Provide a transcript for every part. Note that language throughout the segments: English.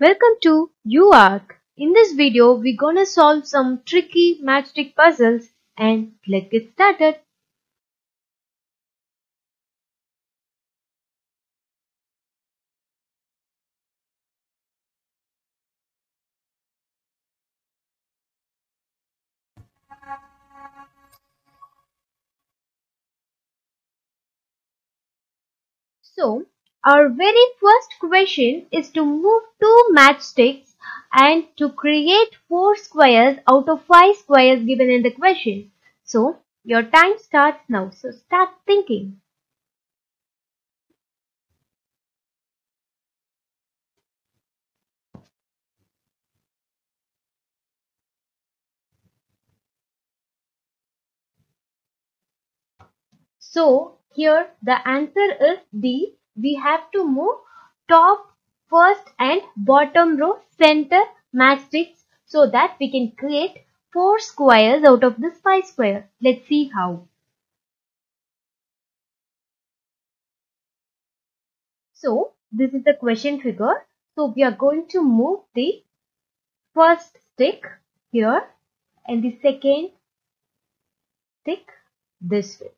Welcome to fewArch. In this video, we're gonna solve some tricky matchstick puzzles and let's get started. So, our very first question is to move two matchsticks and to create four squares out of five squares given in the question. So, your time starts now. So, start thinking. So, here the answer is D. We have to move top, first and bottom row center matchsticks so that we can create four squares out of this five square. Let's see how. So, this is the question figure. So, we are going to move the first stick here and the second stick this way.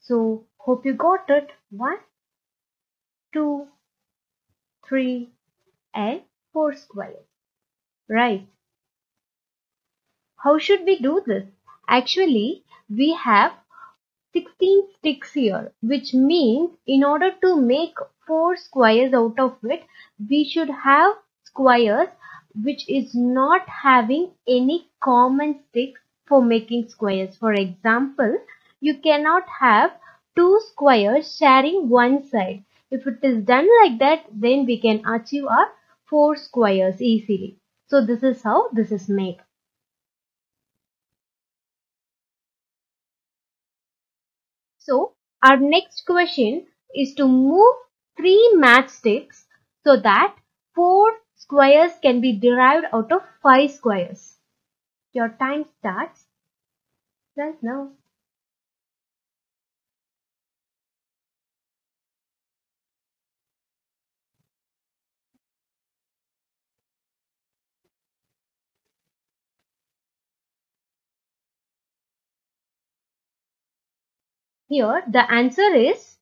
So hope you got it. One, two, three, and four squares. Right. How should we do this? Actually, we have 16 sticks here, which means in order to make four squares out of it, we should have squares which is not having any common sticks for making squares. For example, you cannot have two squares sharing one side. If it is done like that, then we can achieve our four squares easily. So this is how this is made. So our next question is to move three matchsticks so that four squares can be derived out of five squares. Your time starts right now. Here the answer is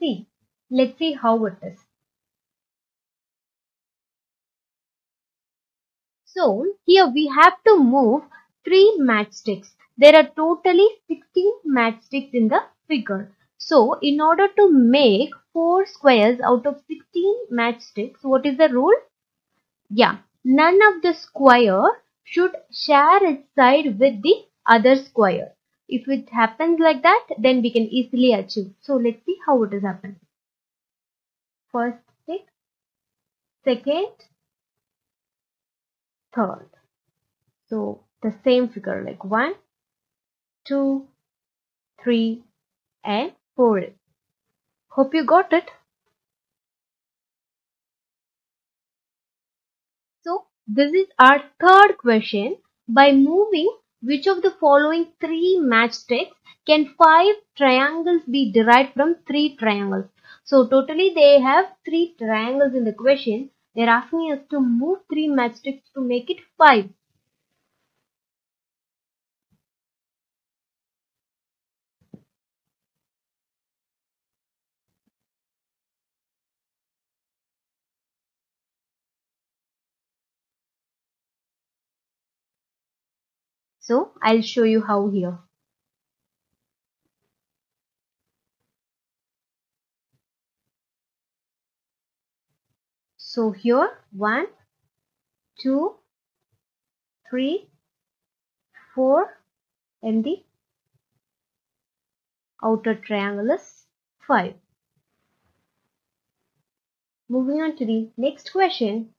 C. Let's see how it is. So here we have to move 3 matchsticks. There are totally 16 matchsticks in the figure. So in order to make 4 squares out of 16 matchsticks, what is the rule? Yeah, none of the square should share its side with the other square. If it happens like that, then we can easily achieve. So let's see how it is happening. First stick, second, third. So the same figure like one, two, three, and four. Hope you got it. So this is our third question. By moving which of the following three matchsticks can five triangles be derived from three triangles? So totally they have three triangles in the question. They're asking us to move three matchsticks to make it five. So I'll show you how here. So here one, two, three, four, and the outer triangle is 5. Moving on to the next question.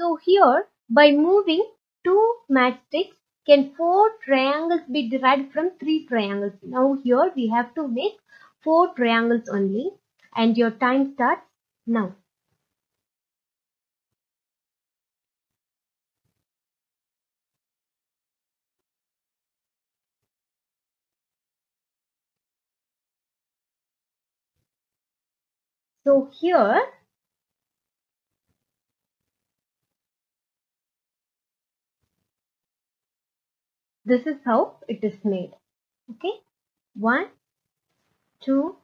So here by moving two matchsticks can four triangles be derived from three triangles. Now here we have to make four triangles only and your time starts now. So here this is how it is made. Okay, one, two,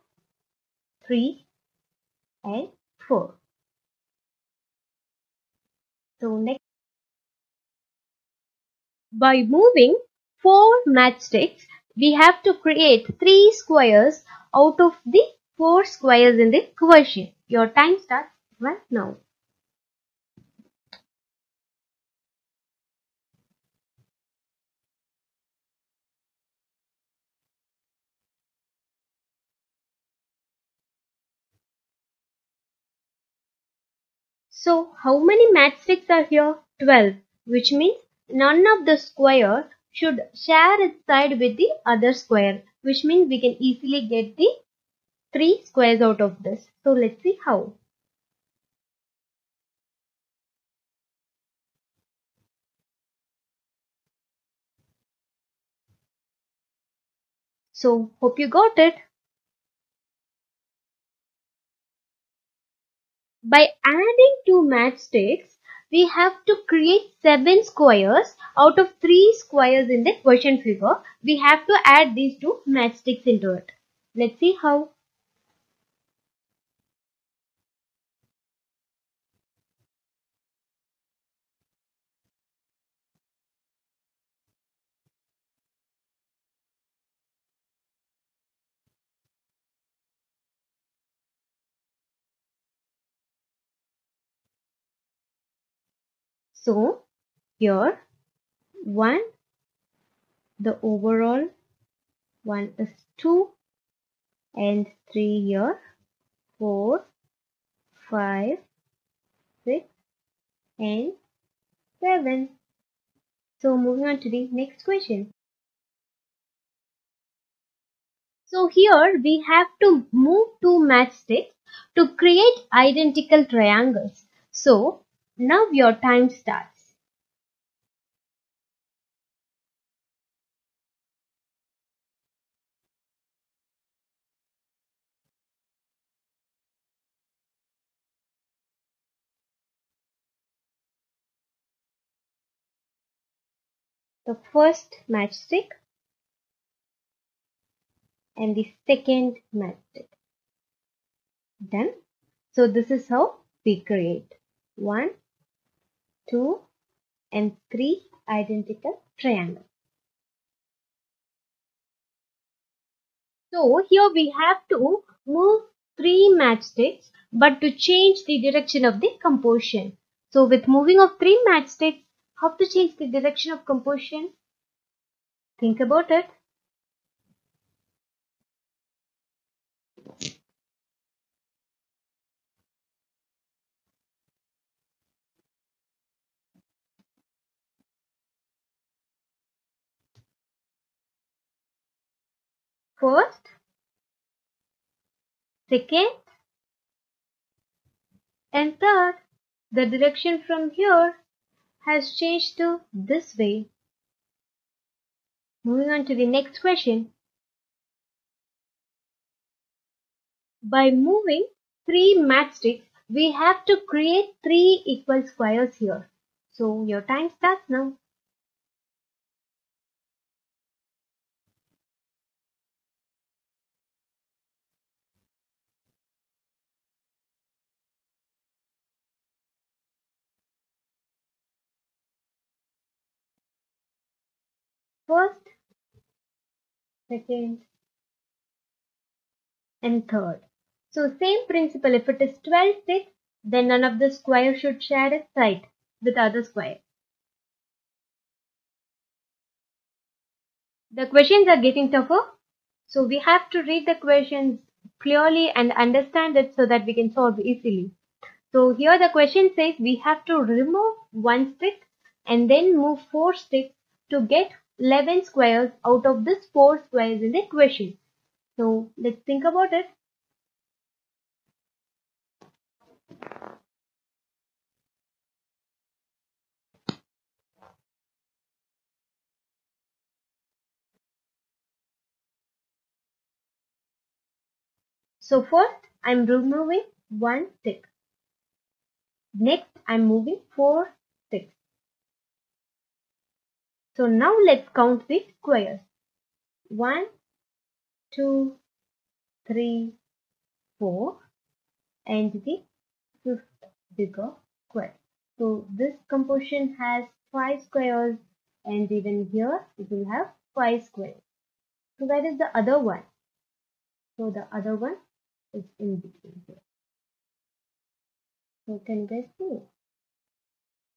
three, and four. So next, by moving four matchsticks, we have to create three squares out of the four squares in the question. Your time starts right now. So how many matchsticks are here? 12 which means none of the square should share its side with the other square which means we can easily get the three squares out of this. So let's see how. So hope you got it. By adding two matchsticks, we have to create 7 squares out of 3 squares in the question figure. We have to add these two matchsticks into it. Let's see how. So here 1 the overall one is 2 and 3 here 4 5 6 and 7 so moving on to the next question. So here we have to move two matchsticks to create identical triangles. So now your time starts. The first matchstick and the second matchstick. Done. So this is how we create. 1 two and three identical triangles. So here we have to move three matchsticks but to change the direction of the composition. So with moving of three matchsticks, how to change the direction of composition? Think about it. First, second, and third. The direction from here has changed to this way. Moving on to the next question. By moving three matchsticks, we have to create three equal squares here. So your time starts now. First, second, and third. So same principle, if it is 12 sticks, then none of the square should share a side with other square. The questions are getting tougher. So we have to read the questions clearly and understand it so that we can solve easily. So here the question says we have to remove one stick and then move four sticks to get 11 squares out of this 4 squares in the equation. So let's think about it. So first I'm removing one tick. Next, I'm moving four ticks. So now let's count the squares. One, two, three, four, and the fifth bigger square. So this composition has five squares and even here it will have five squares. So where is the other one? So the other one is in between here. So can you guys see?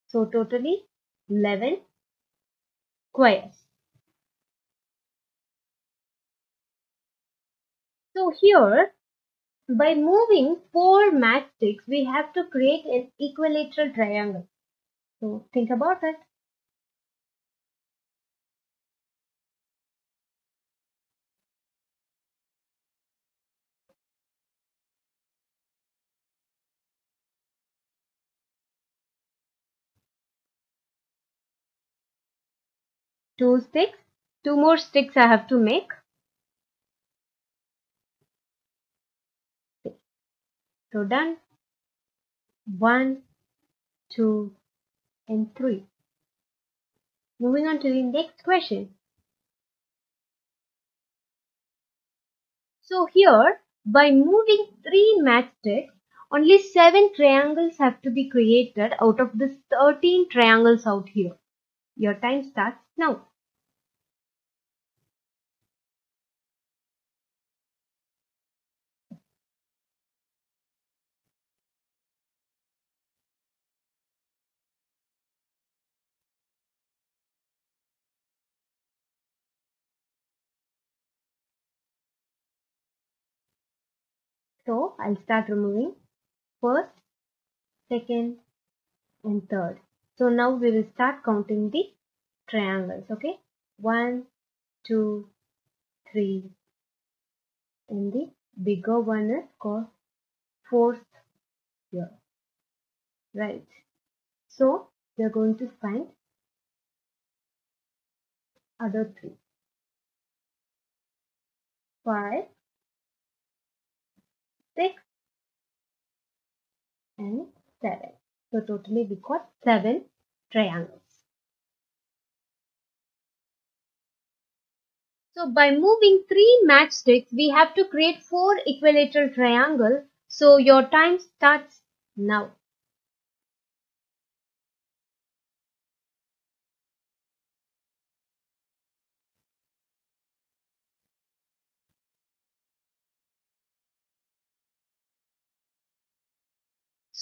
So totally 11 squares. So here by moving four matchsticks we have to create an equilateral triangle. So think about it. Two sticks. Two more sticks I have to make. So done. One two and three. Moving on to the next question. So here by moving three matchsticks only seven triangles have to be created out of the 13 triangles out here. Your time starts now So I'll start removing first, second and third. So now we will start counting the triangles. Okay. One, two, three. And the bigger one is called fourth here. Right. So we are going to find other three. Five, six and seven. So totally we got seven triangles. So by moving three matchsticks, we have to create four equilateral triangles. So your time starts now.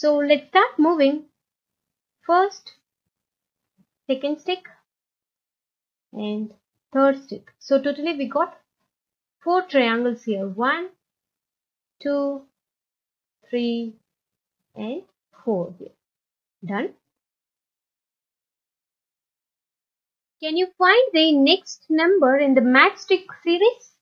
So let's start moving. First, second stick and third stick. So totally we got four triangles here. One, two, three, and four here. Done. Can you find the next number in the matchstick series?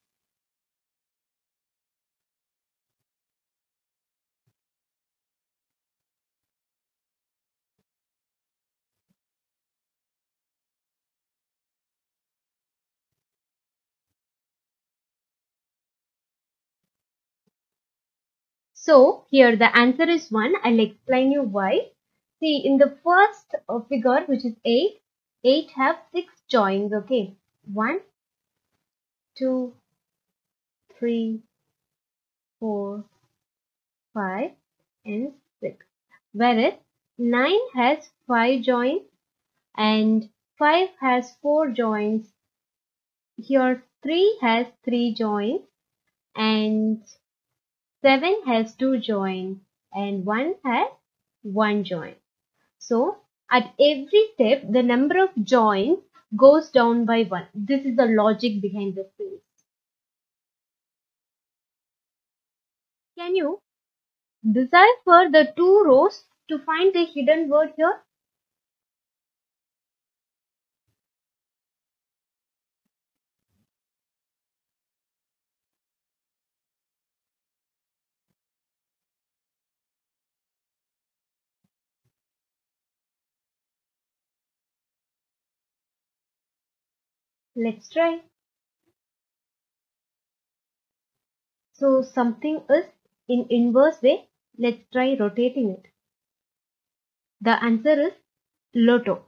So here the answer is 1. I'll explain you why. See in the first uh, figure which is 8, 8 have 6 joins. Okay. 1, 2, 3, 4, 5 and 6. Whereas 9 has 5 joins and 5 has 4 joins. Here 3 has 3 joins and 7 has 2 joins and 1 has 1 join. So at every step the number of joins goes down by 1. This is the logic behind this thing. Can you decipher the two rows to find the hidden word here? Let's try. So something is in inverse way Let's try rotating it. The answer is Lotto.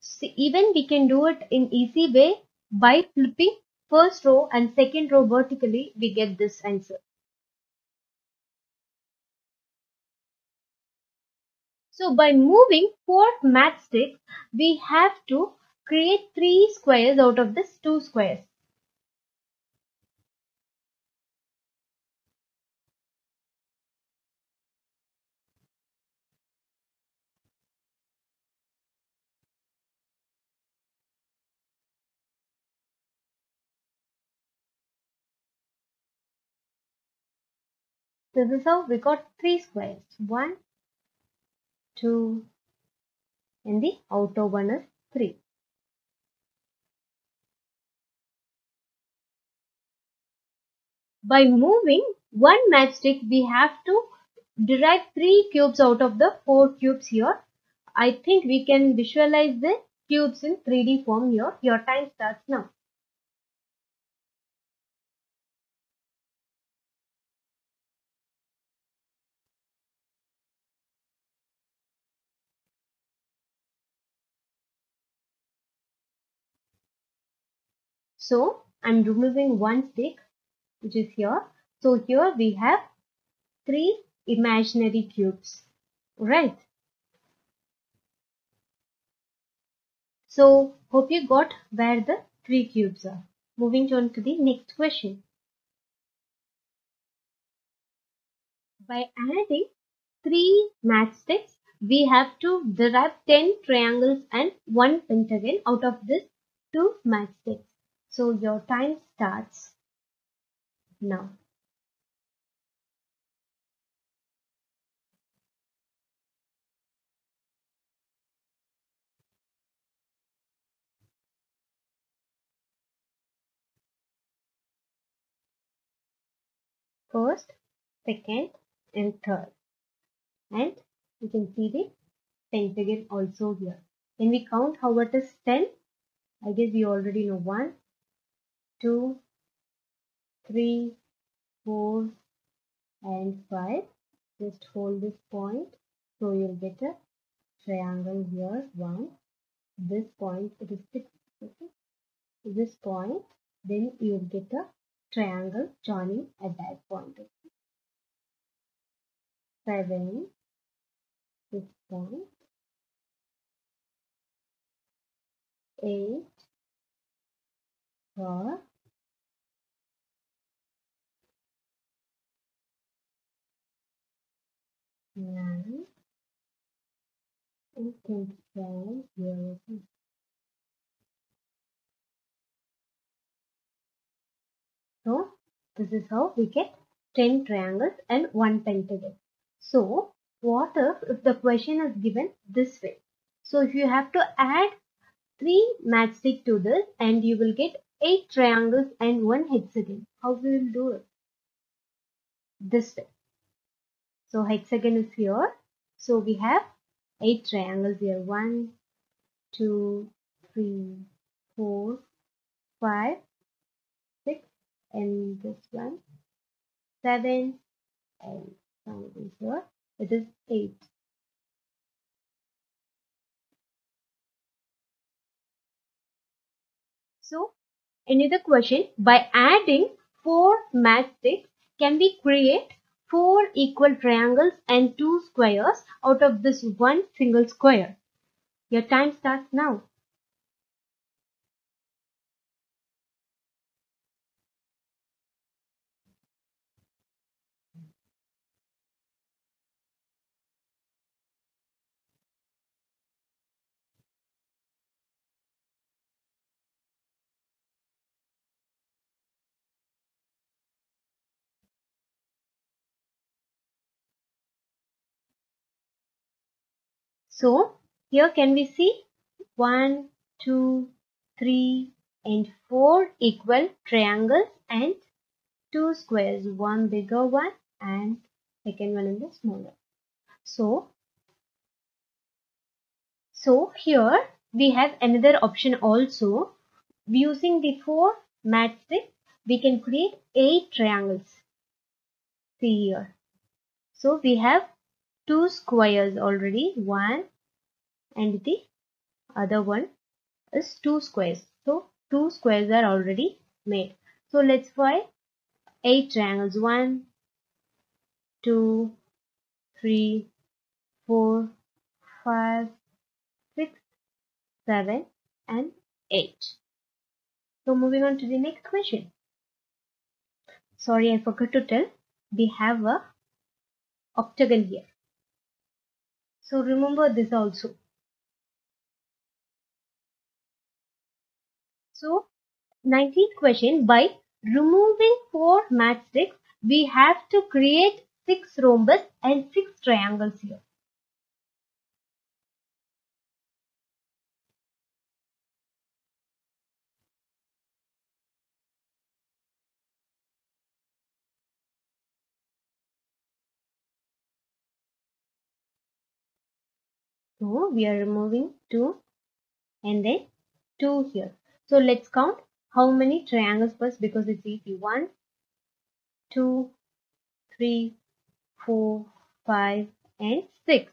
So even we can do it in easy way by flipping first row and second row vertically we get this answer. So by moving four matchsticks we have to create three squares out of this two squares. This is how we got three squares. One, two, and the outer one is three. By moving one matchstick, we have to derive three cubes out of the four cubes here. I think we can visualize the cubes in 3D form here. Your time starts now. So I'm removing one stick which is here. So here we have three imaginary cubes, right? So hope you got where the three cubes are. Moving on to the next question. By adding three matchsticks, we have to derive 10 triangles and one pentagon out of this two matchsticks. So your time starts now. First, second and third. And you can see the pentagon also here. When we count how it is 10, I guess we already know 1, two, 3, 4 and 5. Just hold this point so you'll get a triangle here 1. This point it is 6. Okay. This point then you'll get a triangle joining at that point. Okay. 7, this point, 8, 4, one. And control zero. So this is how we get 10 triangles and 1 pentagon. So what if, if the question is given this way? So if you have to add 3 matchstick to this and you will get 8 triangles and 1 hexagon. How we will do it? This way. So hexagon is here. So we have 8 triangles here. 1, 2, 3, 4, 5, 6 and this one 7 and something here. It is 8. So another question by adding 4 matchsticks can we create 4 equal triangles and 2 squares out of this one single square. Your time starts now. So here can we see 1, 2, 3 and 4 equal triangles and 2 squares. One bigger one and second one in the smaller. So, so here we have another option also. Using the 4 matchsticks we can create 8 triangles. See here. So we have two squares already, one and the other one is two squares. So two squares are already made. So let's find eight triangles. One, two, three, four, five, six, seven, and eight. So moving on to the next question. Sorry, I forgot to tell. We have a octagon here. So remember this also. So 19th question by removing four matchsticks we have to create six rhombus and six triangles here. So we are removing 2 and then 2 here. So let's count how many triangles first because it's easy. 1, 2, 3, 4, 5 and 6.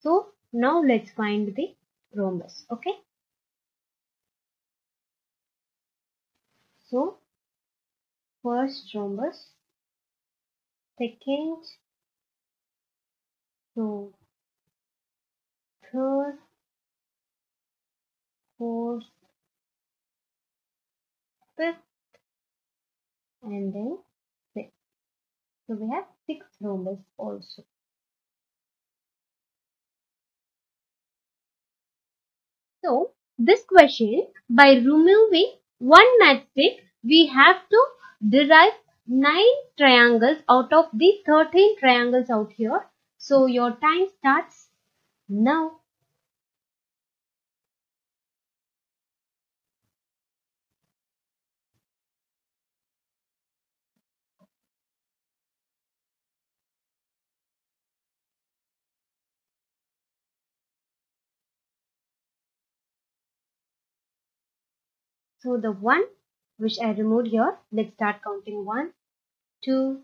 So now let's find the rhombus. Okay. So first rhombus, second, so third, fourth, fifth, and then sixth. So we have six rhombus also. So this question, by removing one matchstick, we have to derive 9 triangles out of the 13 triangles out here. So your time starts now. So the one which I removed here, let's start counting one, two,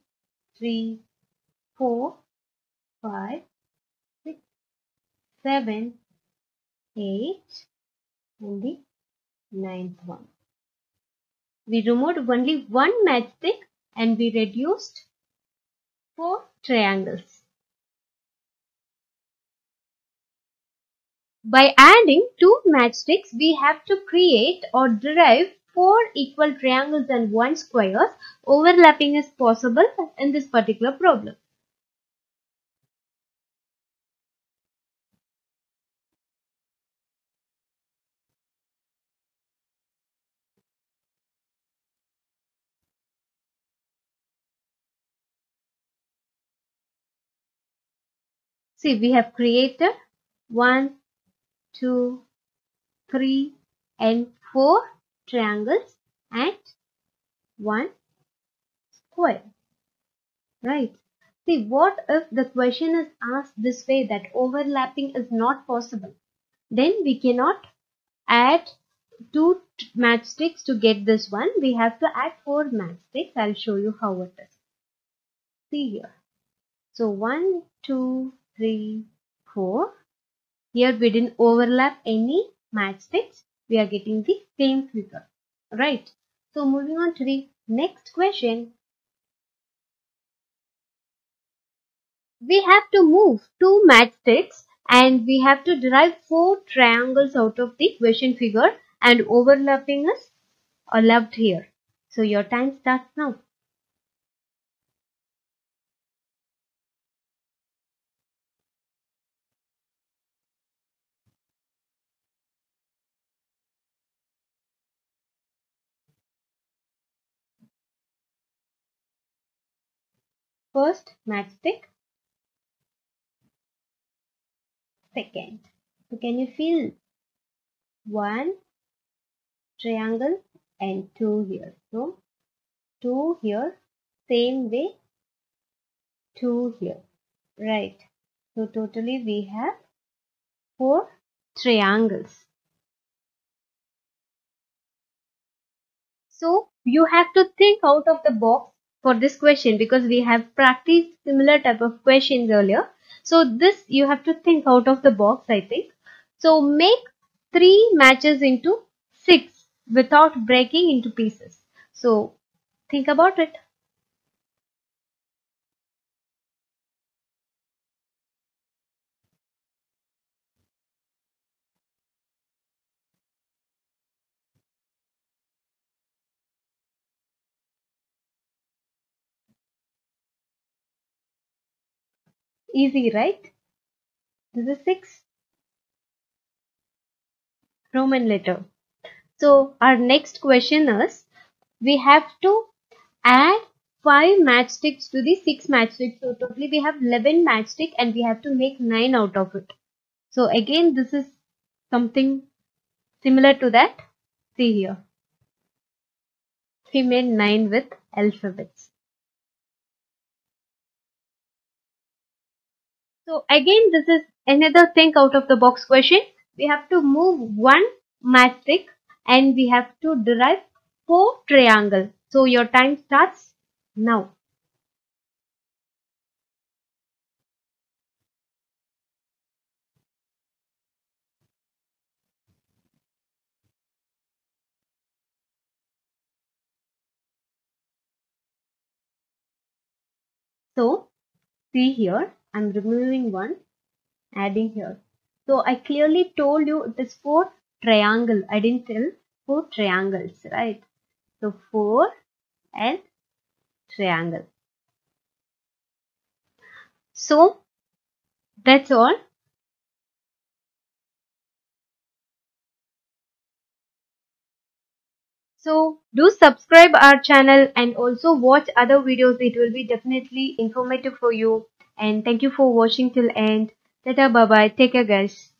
three, four, five, six, seven, eight, and the ninth one. We removed only one matchstick and we reduced four triangles. By adding two matchsticks, we have to create or derive four equal triangles and one square. Overlapping is possible in this particular problem. See, we have created one, two, three, and four triangles and one square. Right. See, what if the question is asked this way that overlapping is not possible? Then we cannot add two matchsticks to get this one. We have to add four matchsticks. I'll show you how it is. See here. So one, two, three, four. Here we didn't overlap any matchsticks. We are getting the same figure. Right. So moving on to the next question. We have to move two matchsticks and we have to derive four triangles out of the question figure and overlapping is allowed here. So your time starts now. First matchstick. Second. So can you feel one triangle and two here. So two here, same way, two here. Right. So totally we have four triangles. So you have to think out of the box for this question because we have practiced similar type of questions earlier. So this you have to think out of the box I think. So make 3 matches into 6 without breaking into pieces. So think about it. Easy, right? This is 6 Roman letter. So our next question is we have to add 5 matchsticks to the 6 matchsticks. So totally we have 11 matchstick and we have to make 9 out of it. So again this is something similar to that. See here. We made 9 with alphabets. So again, this is another think out of the box question. We have to move one matchstick and we have to derive four triangle. So your time starts now. So see here I'm removing one, adding here. So I clearly told you it is four triangle. I didn't tell four triangles, right? So four and triangle. So that's all. So do subscribe our channel and also watch other videos. It will be definitely informative for you and thank you for watching till end. Tata bye bye take care guys